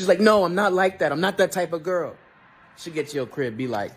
She's like, no, I'm not like that. I'm not that type of girl. She gets your crib, be like,